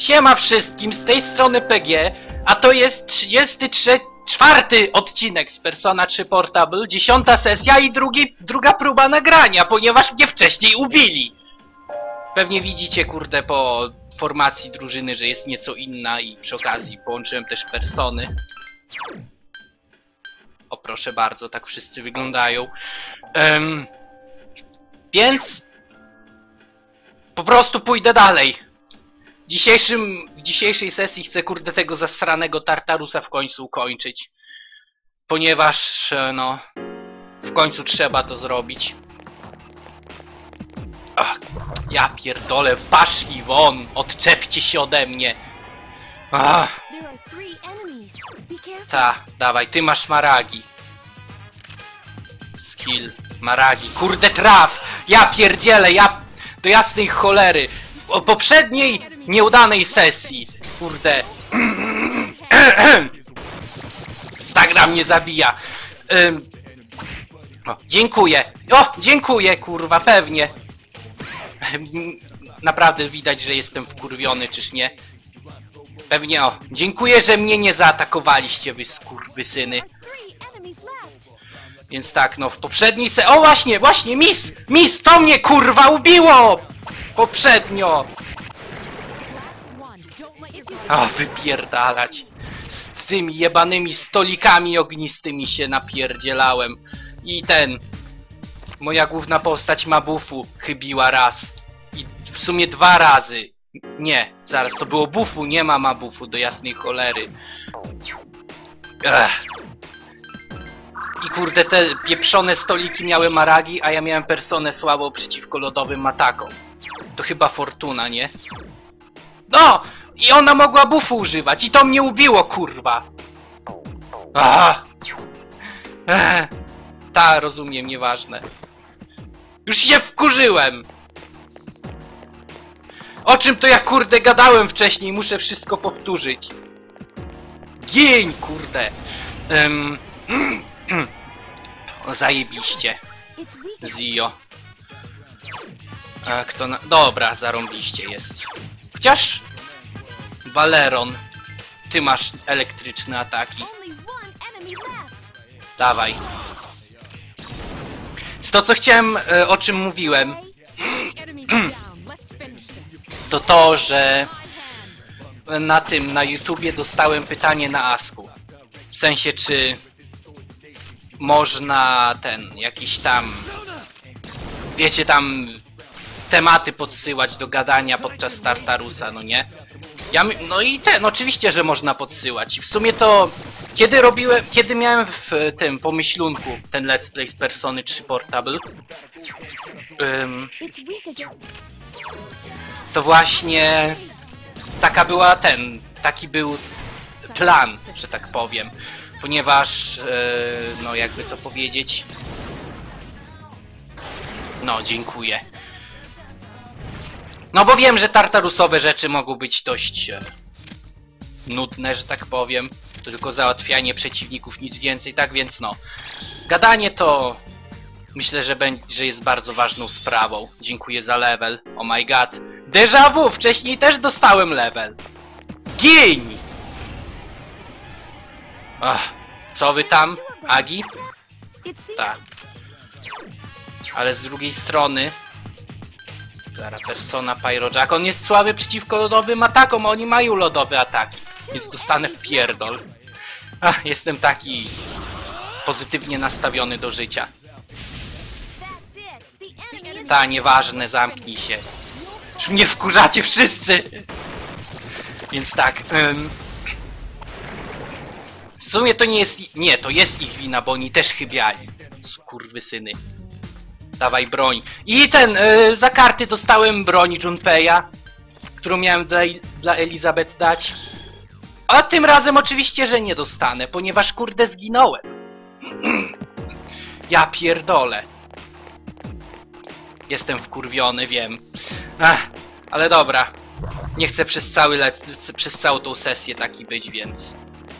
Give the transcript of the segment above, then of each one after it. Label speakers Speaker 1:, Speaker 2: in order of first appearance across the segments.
Speaker 1: Siema wszystkim, z tej strony PG, a to jest 33, czwarty odcinek z Persona 3 Portable, dziesiąta sesja i drugi, druga próba nagrania, ponieważ mnie wcześniej ubili. Pewnie widzicie, kurde, po formacji drużyny, że jest nieco inna i przy okazji połączyłem też persony. O proszę bardzo, tak wszyscy wyglądają. Em, więc po prostu pójdę dalej. W, dzisiejszym, w dzisiejszej sesji chcę kurde tego zasranego Tartarusa w końcu ukończyć. Ponieważ, e, no, w końcu trzeba to zrobić. Ach, ja pierdolę, waszli won, odczepcie się ode mnie. Ach, ta, dawaj, ty masz maragi. Skill, maragi, kurde traf! Ja pierdzielę, ja do jasnej cholery. W poprzedniej nieudanej sesji, kurde. Ta gra mnie zabija. O, dziękuję. O, dziękuję, kurwa, pewnie. Naprawdę widać, że jestem wkurwiony, czyż nie? Pewnie o. Dziękuję, że mnie nie zaatakowaliście, wy skurwysyny. Więc tak, no w poprzedniej se... O właśnie, właśnie, mis! Mis, to mnie kurwa ubiło! Poprzednio! A, wypierdalać. Z tymi jebanymi stolikami ognistymi się napierdzielałem. I ten... Moja główna postać ma bufu chybiła raz. I w sumie dwa razy. Nie, zaraz, to było bufu, nie ma ma bufu, do jasnej cholery. Ech. I kurde, te pieprzone stoliki miały maragi, a ja miałem personę słabą przeciwko lodowym atakom. To chyba fortuna, nie? No! I ona mogła bufu używać i to mnie ubiło, kurwa! Aha! Ech. Ta, rozumiem, nieważne. Już się wkurzyłem! O czym to ja kurde gadałem wcześniej, muszę wszystko powtórzyć. Gień, kurde! Ym... O, zajebiście. Zio. A kto na... Dobra, zarąbiście jest. Chociaż... Valeron. Ty masz elektryczne ataki. Dawaj. To co chciałem, e, o czym mówiłem, to to, że na tym, na YouTubie dostałem pytanie na Asku. W sensie, czy można ten, jakiś tam, wiecie, tam tematy podsyłać do gadania podczas Tartarusa, no nie? Ja, no i ten, oczywiście, że można podsyłać. I w sumie to, kiedy robiłem, kiedy miałem w e, tym pomyślunku ten Let's Play z Persony 3 Portable,
Speaker 2: again.
Speaker 1: to właśnie taka była ten, taki był plan, że tak powiem. Ponieważ, e, no jakby to powiedzieć... No, dziękuję. No bo wiem, że tartarusowe rzeczy mogą być dość e, nudne, że tak powiem. To tylko załatwianie przeciwników, nic więcej, tak więc no. Gadanie to myślę, że, że jest bardzo ważną sprawą. Dziękuję za level. Oh my god. Déjà vu! Wcześniej też dostałem level. Gień! Ach, co wy tam, Agi? Tak. Ale z drugiej strony... Zara persona Pyrojack. On jest słaby przeciwko lodowym atakom, a oni mają lodowe ataki. Więc dostanę w pierdol. Ach, jestem taki... pozytywnie nastawiony do życia. Ta, nieważne, zamknij się. Już mnie wkurzacie wszyscy! Więc tak, ym... W sumie to nie jest... Nie, to jest ich wina, bo oni też chybiali. Skurwysyny. Dawaj broń. I ten, y, za karty dostałem broń Junpeya, którą miałem dla, dla Elizabeth dać. A tym razem oczywiście, że nie dostanę, ponieważ kurde zginąłem. ja pierdolę. Jestem wkurwiony, wiem. Ach, ale dobra. Nie chcę przez cały przez całą tą sesję taki być, więc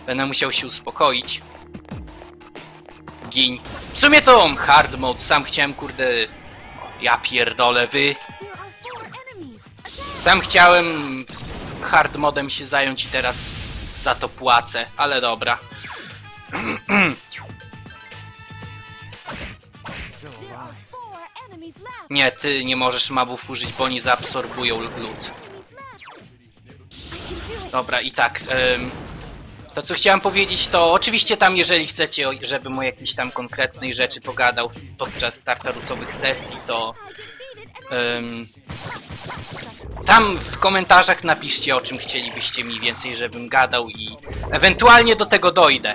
Speaker 1: będę musiał się uspokoić. W sumie to hard mode, sam chciałem kurde... Ja pierdolę, wy. Sam chciałem hard modem się zająć i teraz za to płacę, ale dobra. Nie, ty nie możesz mabów użyć, bo oni zaabsorbują lód. Dobra, i tak. ym, to co chciałem powiedzieć, to oczywiście tam, jeżeli chcecie, żebym o jakiejś tam konkretnej rzeczy pogadał podczas tartarusowych sesji, to ym, tam w komentarzach napiszcie, o czym chcielibyście mniej więcej, żebym gadał i ewentualnie do tego dojdę.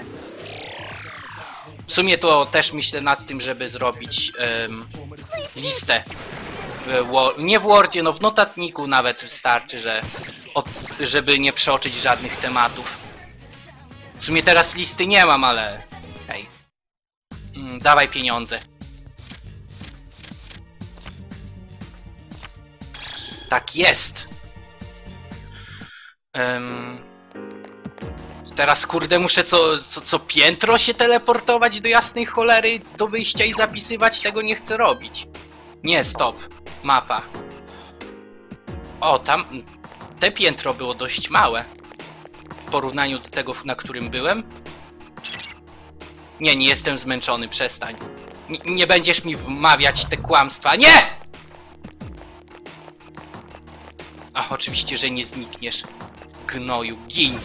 Speaker 1: W sumie to też myślę nad tym, żeby zrobić ym, listę. W, nie w Wordzie, no w notatniku nawet wystarczy, że od, żeby nie przeoczyć żadnych tematów. W sumie teraz listy nie mam, ale hej. Mm, dawaj pieniądze. Tak jest. Em, teraz kurde muszę co, co, co piętro się teleportować do jasnej cholery do wyjścia i zapisywać, tego nie chcę robić. Nie, stop. Mapa. O, tam... Te piętro było dość małe. W porównaniu do tego, na którym byłem. Nie, nie jestem zmęczony, przestań. N nie będziesz mi wmawiać te kłamstwa. Nie! Ach, oczywiście, że nie znikniesz. Gnoju, gin.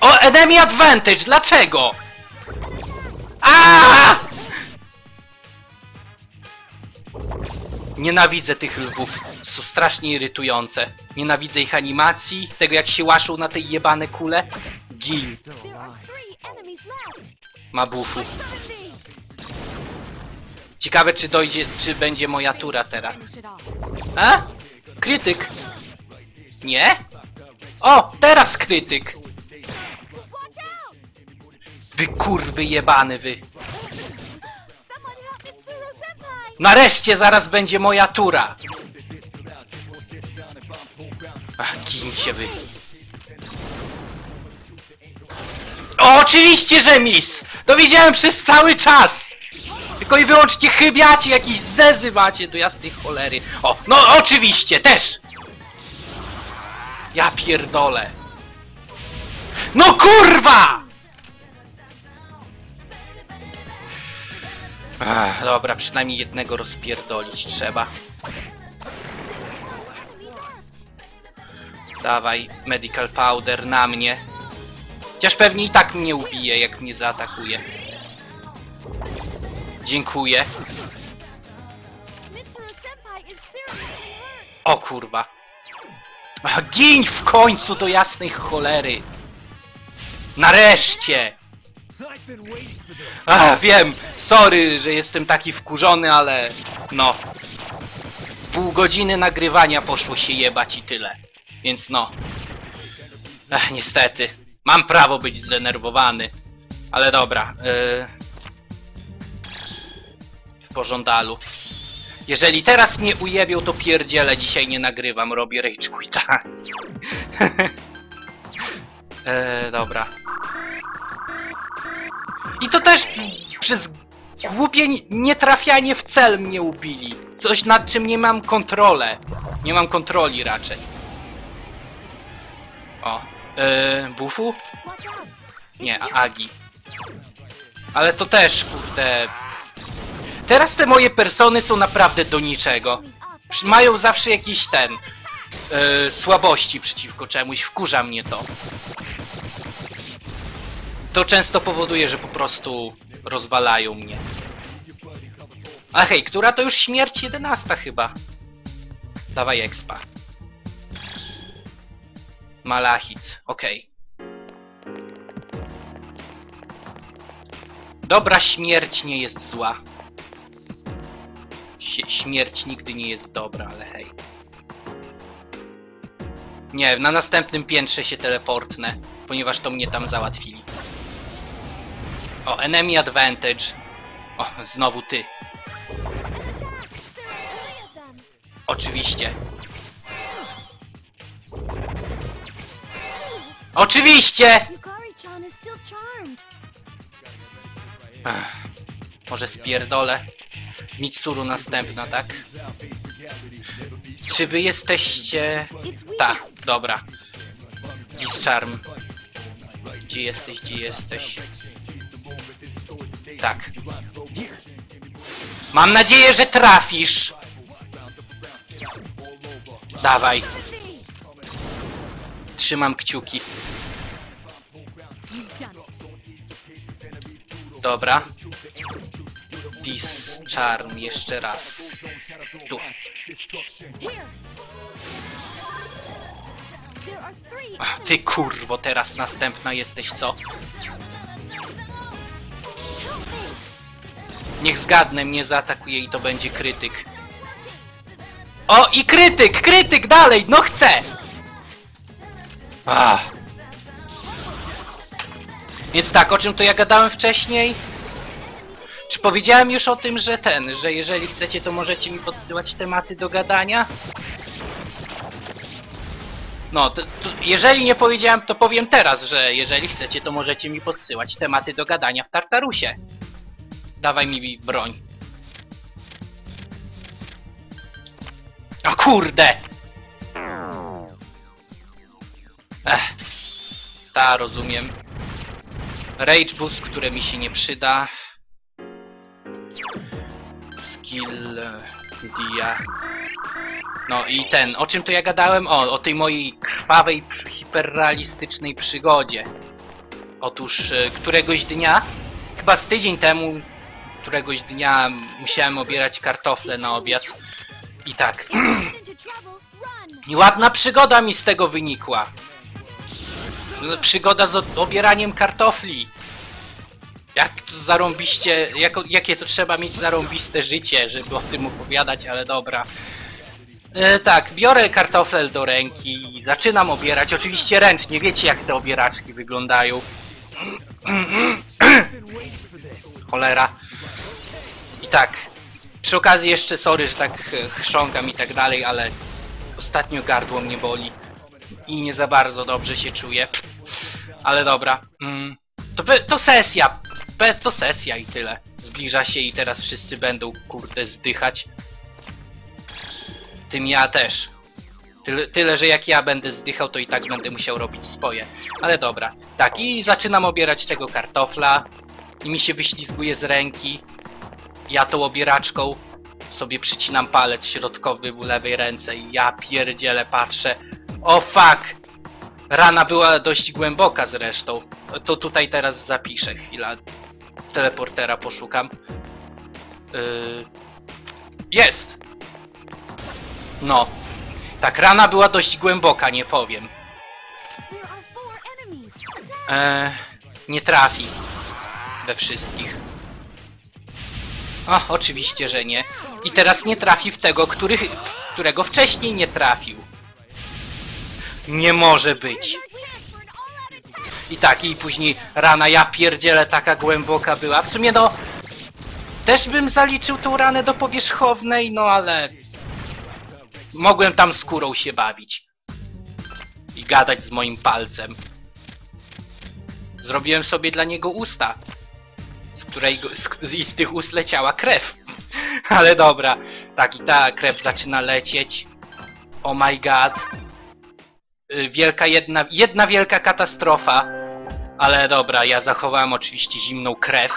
Speaker 1: O, enemy advantage! Dlaczego? Aaaa! Nienawidzę tych lwów. Są strasznie irytujące. Nienawidzę ich animacji, tego jak się łaszą na tej jebane kule. Gin.
Speaker 2: Summoned thee.
Speaker 1: Ciekawe czy dojdzie, czy będzie moja tura teraz. A? Krytyk. Nie? O, teraz krytyk. Wy kurwy jebany wy. Nareszcie zaraz będzie moja tura. Ach, gincie wy. O, oczywiście, że mis! To widziałem przez cały czas! Tylko i wyłącznie chybiacie, jakiś zezy macie do jasnej cholery. O, no oczywiście, też! Ja pierdolę. No kurwa! Ach, dobra, przynajmniej jednego rozpierdolić trzeba. Dawaj, medical powder na mnie. Chociaż pewnie i tak mnie ubije, jak mnie zaatakuje. Dziękuję. O kurwa. Ach, Giń w końcu do jasnej cholery. Nareszcie! Ach, wiem, sorry, że jestem taki wkurzony, ale no. Pół godziny nagrywania poszło się jebać i tyle. Więc no. Ech, niestety. Mam prawo być zdenerwowany. Ale dobra. Yy... W pożądalu. Jeżeli teraz mnie ujebią, to pierdzielę, dzisiaj nie nagrywam, robię rage quita. e, dobra. I to też przez głupie ni- nietrafianie w cel mnie ubili. Coś nad czym nie mam kontrolę. Nie mam kontroli raczej. O. E, bufu? Nie, Agi. Ale to też, kurde... Teraz te moje persony są naprawdę do niczego. Mają zawsze jakiś ten... e, słabości przeciwko czemuś, wkurza mnie to. To często powoduje, że po prostu rozwalają mnie. A hej, która to już śmierć 11 chyba? Dawaj expa. Malachic, okej. Dobra śmierć nie jest zła. Śmierć nigdy nie jest dobra, ale hej. Nie, na następnym piętrze się teleportnę, ponieważ to mnie tam załatwili. O, enemy advantage. O, znowu ty. Oczywiście. Oczywiście! Ech, może spierdolę. Mitsuru następna, tak? Czy wy jesteście... Ta, dobra. Discharm. Gdzie jesteś, gdzie jesteś? Tak. Mam nadzieję, że trafisz. Dawaj. Trzymam kciuki. Dobra. Discharm jeszcze raz. Tu. Ach, Ty kurwo, teraz następna jesteś, co? Niech zgadnę, mnie zaatakuje i to będzie krytyk. O, i krytyk! Krytyk dalej! No chcę! Ach. Więc tak, o czym to ja gadałem wcześniej? Czy powiedziałem już o tym, że ten, że jeżeli chcecie, to możecie mi podsyłać tematy do gadania? No, to, to jeżeli nie powiedziałem, to powiem teraz, że jeżeli chcecie, to możecie mi podsyłać tematy do gadania w Tartarusie. Dawaj mi broń. O kurde! Ech. Ta, rozumiem. Rage boost, które mi się nie przyda. Skill e, dia. No i ten, o czym to ja gadałem? O, o tej mojej krwawej, hiperrealistycznej przygodzie. Otóż e, któregoś dnia, chyba z tydzień temu, któregoś dnia musiałem obierać kartofle na obiad. I tak, i ładna przygoda mi z tego wynikła. Przygoda z obieraniem kartofli. Jak to zarąbiście, jako, jakie to trzeba mieć zarąbiste życie, żeby o tym opowiadać, ale dobra. E, tak, biorę kartofel do ręki i zaczynam obierać. Oczywiście ręcznie, wiecie jak te obieraczki wyglądają. Cholera. I tak, przy okazji jeszcze sorry, że tak e, chrząkam i tak dalej, ale ostatnio gardło mnie boli i nie za bardzo dobrze się czuję. Ale dobra. Mm, to, to sesja. To sesja i tyle. Zbliża się i teraz wszyscy będą kurde zdychać. W tym ja też. Tyle, tyle, że jak ja będę zdychał, to i tak będę musiał robić swoje. Ale dobra. Tak, i zaczynam obierać tego kartofla. I mi się wyślizguje z ręki. Ja tą obieraczką sobie przycinam palec środkowy w lewej ręce i ja pierdzielę patrzę. O fuck! Rana była dość głęboka zresztą. To tutaj teraz zapiszę chwila. Teleportera poszukam. Yy... Jest! No. Tak, rana była dość głęboka, nie powiem. Eee, nie trafi. We wszystkich. O, oczywiście, że nie. I teraz nie trafi w tego, który, którego wcześniej nie trafił. Nie może być. I tak, i później rana, ja pierdzielę, taka głęboka była. W sumie no, też bym zaliczył tą ranę do powierzchownej, no ale... Mogłem tam skórą się bawić. I gadać z moim palcem. Zrobiłem sobie dla niego usta. Z której z, z tych ust leciała krew. Ale dobra. Tak, i ta krew zaczyna lecieć. Oh my god. Y, Wielka jedna, jedna wielka katastrofa. Ale dobra, ja zachowałem oczywiście zimną krew.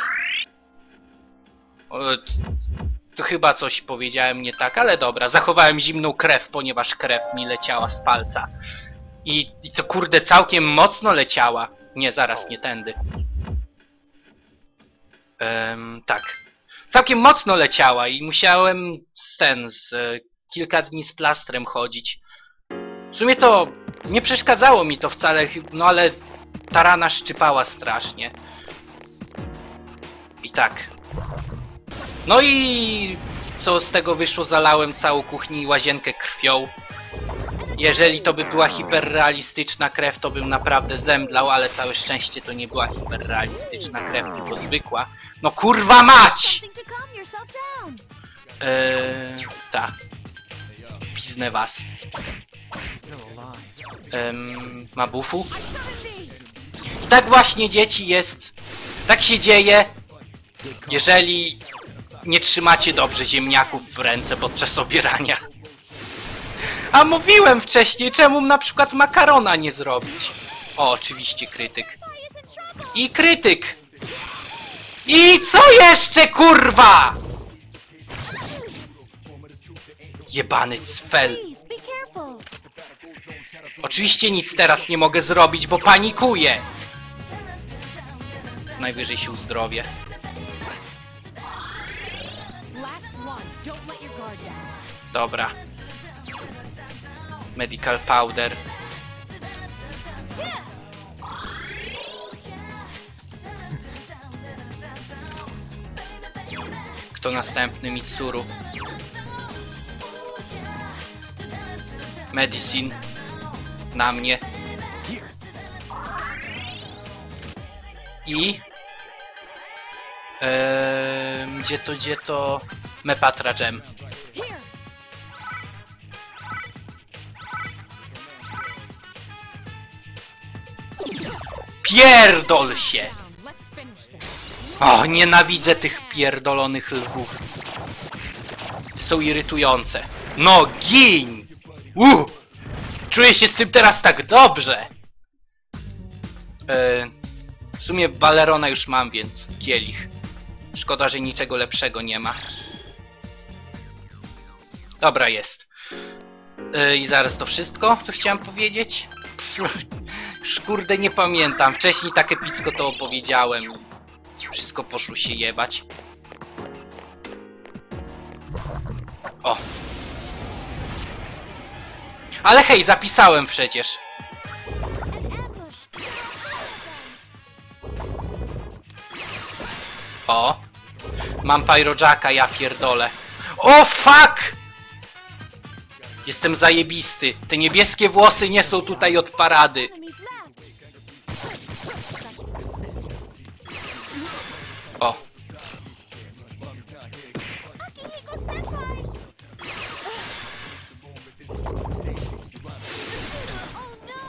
Speaker 1: To chyba coś powiedziałem nie tak, ale dobra, zachowałem zimną krew, ponieważ krew mi leciała z palca. I, i to kurde całkiem mocno leciała. Nie, zaraz, nie tędy. Em, tak. Całkiem mocno leciała i musiałem z ten, z e, kilka dni z plastrem chodzić. W sumie to nie przeszkadzało mi to wcale, no ale ta rana szczypała strasznie. I tak. No i co z tego wyszło, zalałem całą kuchnię i łazienkę krwią. Jeżeli to by była hiperrealistyczna krew, to bym naprawdę zemdlał, ale całe szczęście to nie była hiperrealistyczna krew, tylko zwykła. No kurwa mać! Eee, ta. Piznę was. Ehm, ma bufu?
Speaker 2: I
Speaker 1: tak właśnie dzieci jest. Tak się dzieje, jeżeli nie trzymacie dobrze ziemniaków w ręce podczas obierania. A mówiłem wcześniej, czemu na przykład makarona nie zrobić? O, oczywiście krytyk. I krytyk! I co jeszcze, kurwa? Jebany cfel. Oczywiście nic teraz nie mogę zrobić, bo panikuję. Najwyżej się uzdrowię. Dobra. Medical powder. Kto następny? Mitsuru. Medicine. Na mnie. I... Eee, gdzie to, gdzie to... Mepatra Gem. Pierdol się! O, nienawidzę tych pierdolonych lwów. Są irytujące. No, gin! Uh! Czuję się z tym teraz tak dobrze! E, w sumie balerona już mam, więc kielich. Szkoda, że niczego lepszego nie ma. Dobra, jest. E, I zaraz to wszystko, co chciałem powiedzieć? Już kurde nie pamiętam. Wcześniej tak epicko to opowiedziałem. Wszystko poszło się jebać. O. Ale hej, zapisałem przecież. O. Mam Pyrojacka, ja pierdolę. O fuck! Jestem zajebisty. Te niebieskie włosy nie są tutaj od parady.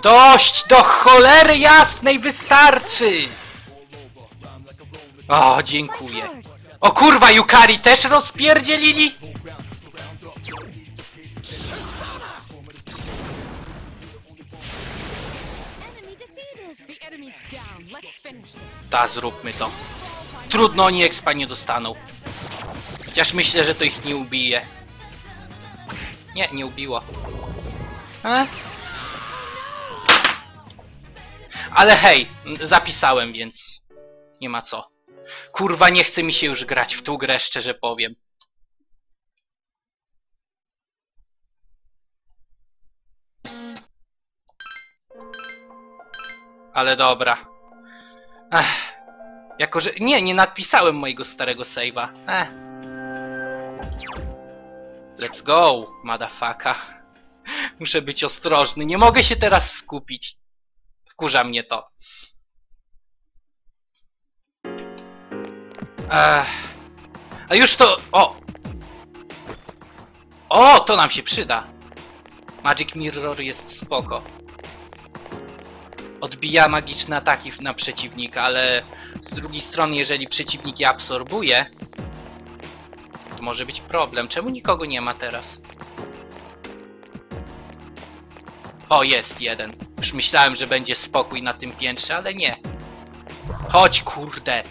Speaker 1: Dość! Do cholery jasnej wystarczy! O, dziękuję. O kurwa, Yukari też rozpierdzielili? Ta, zróbmy to. Trudno, oni expa nie dostaną. Chociaż myślę, że to ich nie ubije. Nie, nie ubiło. E? Ale hej, zapisałem, więc nie ma co. Kurwa, nie chce mi się już grać w tą grę, szczerze powiem. Ale dobra. Ech. Jako, że... Nie, nie napisałem mojego starego save'a. Eh. Let's go, motherfucker. Muszę być ostrożny. Nie mogę się teraz skupić. Wkurza mnie to. Ech. A już to... O! O, to nam się przyda. Magic Mirror jest spoko. Odbija magiczne ataki na przeciwnika, ale z drugiej strony, jeżeli przeciwnik je absorbuje, to może być problem. Czemu nikogo nie ma teraz? O, jest jeden. Już myślałem, że będzie spokój na tym piętrze, ale nie. Chodź, kurde.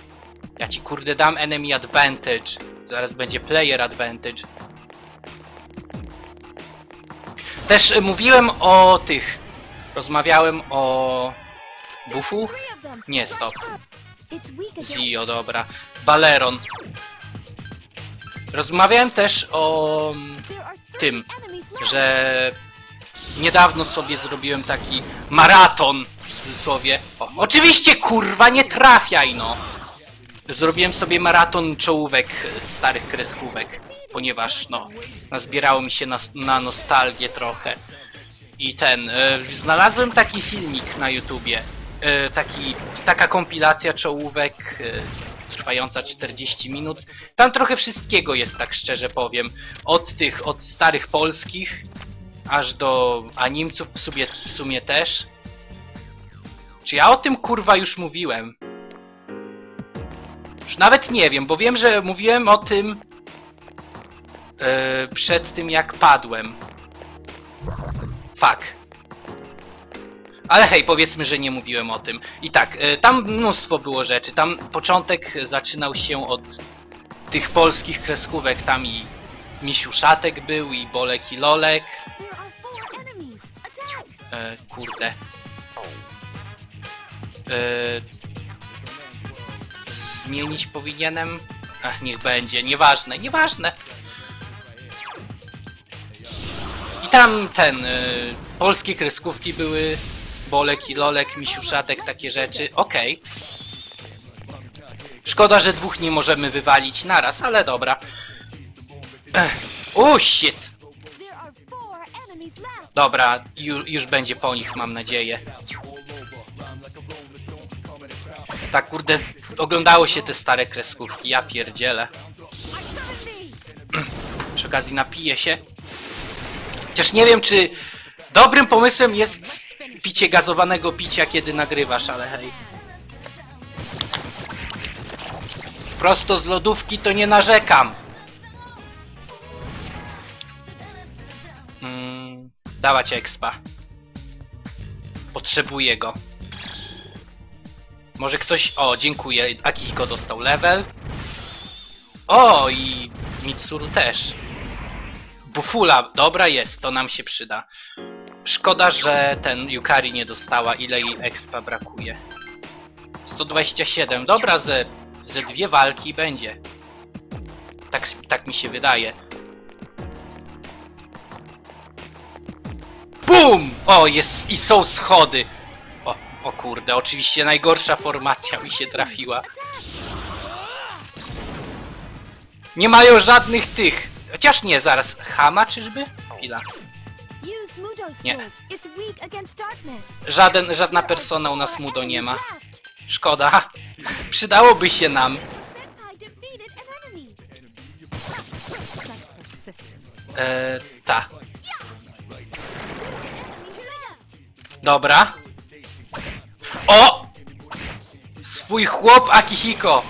Speaker 1: Ja ci, kurde, dam enemy advantage. Zaraz będzie player advantage. Też y, mówiłem o tych. Rozmawiałem o... Bufu? Nie, stop. Zio, dobra. Baleron. Rozmawiałem też o mm, tym, że niedawno sobie zrobiłem taki maraton w cudzysłowie. O, oczywiście kurwa nie trafiaj no! Zrobiłem sobie maraton czołówek starych kreskówek, ponieważ no, nazbierało mi się na, na nostalgię trochę. I ten, e, znalazłem taki filmik na YouTubie, e, taki, taka kompilacja czołówek e, trwająca 40 minut. Tam trochę wszystkiego jest, tak szczerze powiem. Od tych, od starych polskich, aż do animców w sumie, w sumie też. Czy ja o tym kurwa już mówiłem? Już nawet nie wiem, bo wiem, że mówiłem o tym e, przed tym jak padłem. Fuck. Ale hej, powiedzmy, że nie mówiłem o tym. I tak, y, tam mnóstwo było rzeczy. Tam początek zaczynał się od tych polskich kreskówek. Tam i Misiuszatek był, i Bolek, i Lolek. E, kurde. E, zmienić powinienem? Ach, niech będzie. Nieważne, nieważne. I tam ten, e, polskie kreskówki były, Bolek i Lolek, Misiuszatek, takie rzeczy. Okej. Szkoda, że dwóch nie możemy wywalić naraz, ale dobra. Ech. O, shit! Dobra, ju, już będzie po nich, mam nadzieję. Tak, kurde, oglądało się te stare kreskówki, ja pierdzielę. Przy okazji napiję się. Chociaż nie wiem, czy dobrym pomysłem jest picie gazowanego picia, kiedy nagrywasz, ale hej. Prosto z lodówki to nie narzekam. Dawać expa. Potrzebuję go. Może ktoś... O, dziękuję. Akihiko dostał level. O, i Mitsuru też. Bufula, dobra jest, to nam się przyda. Szkoda, że ten Yukari nie dostała, ile jej expa brakuje. 127, dobra, ze, ze dwie walki będzie. Tak, tak mi się wydaje. BUM! O, jest i są schody. O, o kurde, oczywiście najgorsza formacja mi się trafiła. Nie mają żadnych tych. Chociaż nie, zaraz. Hama czyżby? Chwila. Nie. Żaden, żadna persona u nas Mudo nie ma. Szkoda. Przydałoby się nam.
Speaker 2: Senpai defeated an enemy.
Speaker 3: Such persistence.
Speaker 1: E, ta. Dobra. O! Swój chłop Akihiko.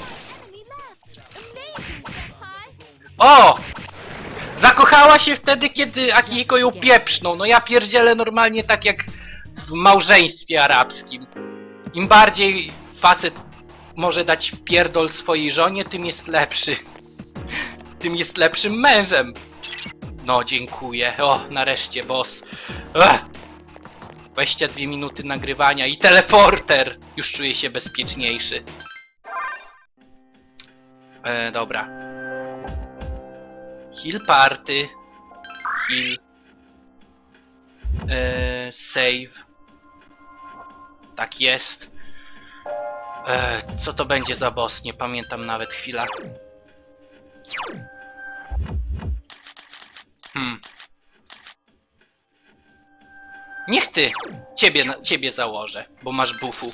Speaker 1: O! Zakochała się wtedy, kiedy Akihiko ją pieprznął. No ja pierdzielę normalnie tak jak w małżeństwie arabskim. Im bardziej facet może dać w pierdol swojej żonie, tym jest lepszy. Tym jest lepszym mężem. No, dziękuję. O, nareszcie, boss. 22 minuty nagrywania i teleporter! Już czuję się bezpieczniejszy. E, dobra. Heal party. Heal. E, save. Tak jest. E, co to będzie za boss? Nie pamiętam nawet chwila. Hmm. Niech ty! Ciebie, ciebie założę, bo masz bufu.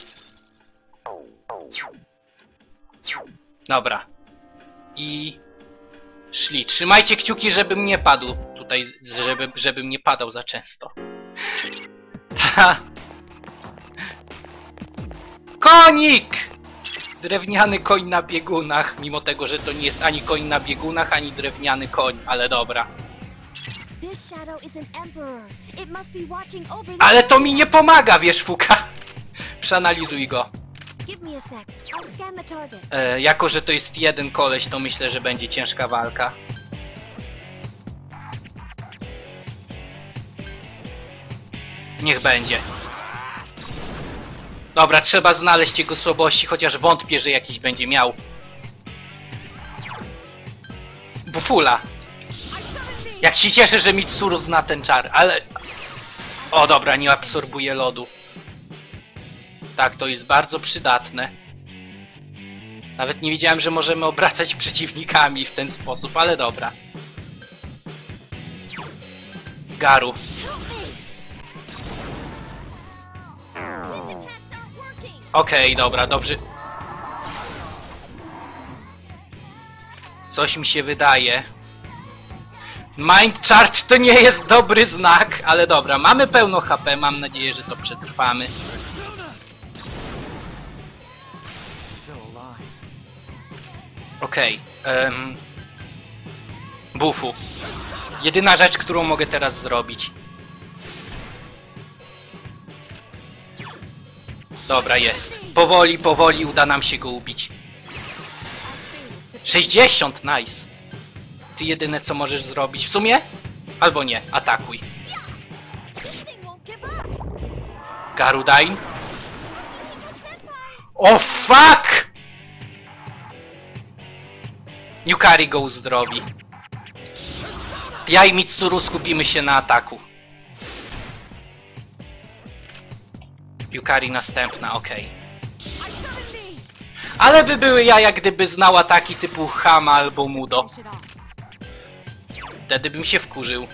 Speaker 1: Dobra. I szli. Trzymajcie kciuki, żebym nie padł tutaj, żeby, żebym nie padał za często. Ha. Konik! Drewniany koń na biegunach, mimo tego, że to nie jest ani koń na biegunach, ani drewniany koń, ale dobra.
Speaker 2: This shadow is an emperor. It must be watching over the
Speaker 1: Ale to mi nie pomaga, wiesz, Fuka. Przeanalizuj go. E, jako, że to jest jeden koleś, to myślę, że będzie ciężka walka. Niech będzie. Dobra, trzeba znaleźć jego słabości, chociaż wątpię, że jakiś będzie miał. Bufula. Jak się cieszę, że Mitsuru zna ten czar, ale... O dobra, nie absorbuje lodu. Tak, to jest bardzo przydatne. Nawet nie wiedziałem, że możemy obracać przeciwnikami w ten sposób, ale dobra. Garu. Okej, dobra, dobrze. Coś mi się wydaje. Mind Charge to nie jest dobry znak, ale dobra, mamy pełno HP, mam nadzieję, że to przetrwamy. Okej, okay, um, bufu. Jedyna rzecz, którą mogę teraz zrobić. Dobra, jest. Powoli, powoli uda nam się go ubić. 60, nice. Ty jedyne co możesz zrobić w sumie? Albo nie, atakuj. Garudain. O fuck! Yukari go uzdrowi. Ja i Mitsuru skupimy się na ataku. Yukari następna,
Speaker 3: thee.
Speaker 1: Ale by były jaja, gdyby znał ataki typu Hama albo Mudo. Wtedy bym się wkurzył.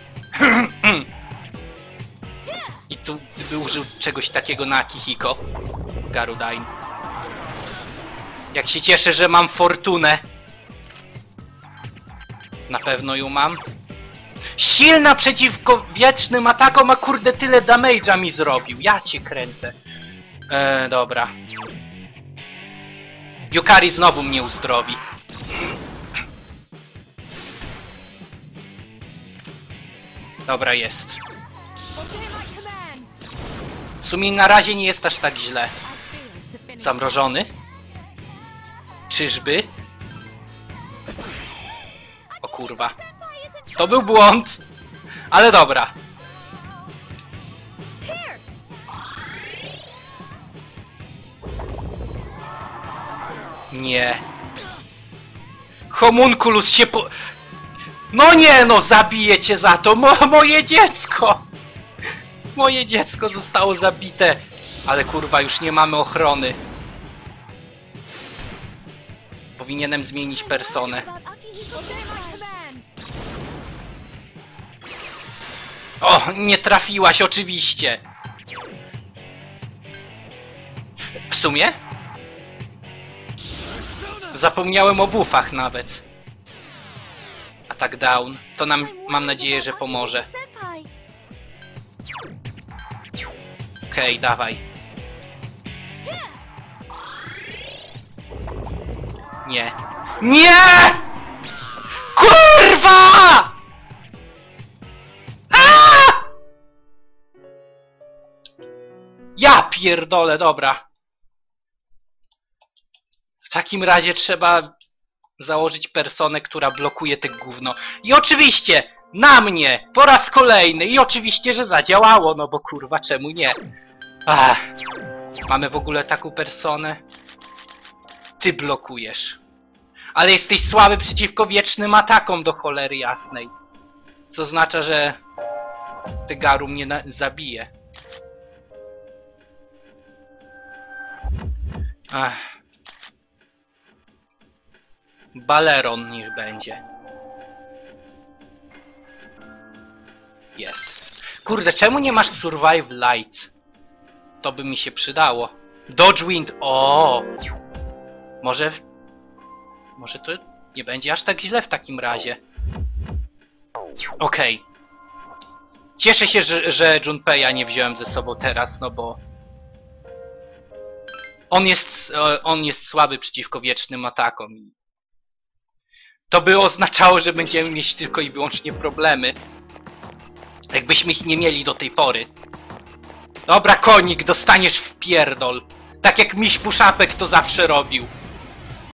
Speaker 1: I tu by użył czegoś takiego na Akihiko. Garudain. Jak się cieszę, że mam fortunę. Na pewno ją mam. Silna przeciwko wiecznym atakom, a kurde tyle damage'a mi zrobił. Ja cię kręcę. E, dobra. Yukari znowu mnie uzdrowi. Dobra, jest. W sumie na razie nie jest aż tak źle. Zamrożony? Czyżby? O kurwa. To był błąd! Ale dobra. Nie. Homunculus się po... No nie no, zabiję cię za to! Mo moje dziecko! Moje dziecko zostało zabite. Ale kurwa, już nie mamy ochrony. Powinienem zmienić personę. O, nie trafiłaś, oczywiście. W sumie? Zapomniałem o bufach nawet. Atak down. To nam, mam nadzieję, że pomoże. Okej, dawaj. Nie. Nie! Kurwa! A! Ja pierdolę, dobra. W takim razie trzeba założyć personę, która blokuje te gówno. I oczywiście na mnie po raz kolejny i oczywiście, że zadziałało, no bo kurwa, czemu nie? Ach, mamy w ogóle taką personę? Ty blokujesz. Ale jesteś słaby przeciwko wiecznym atakom do cholery jasnej. Co oznacza, że ty Garu mnie zabije. Ach. Baleron niech będzie. Jest. Kurde, czemu nie masz Survive Light? To by mi się przydało. Dodge Wind. O! Może. Może to nie będzie aż tak źle w takim razie. Okej. Cieszę się, że, że Junpeya nie wziąłem ze sobą teraz, no bo. On jest, e, on jest słaby przeciwko wiecznym atakom. To by oznaczało, że będziemy mieć tylko i wyłącznie problemy. Jakbyśmy ich nie mieli do tej pory. Dobra, konik, dostaniesz w pierdol. Tak jak miś puszapek to zawsze robił.